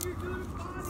Bring her to the body.